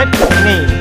let me.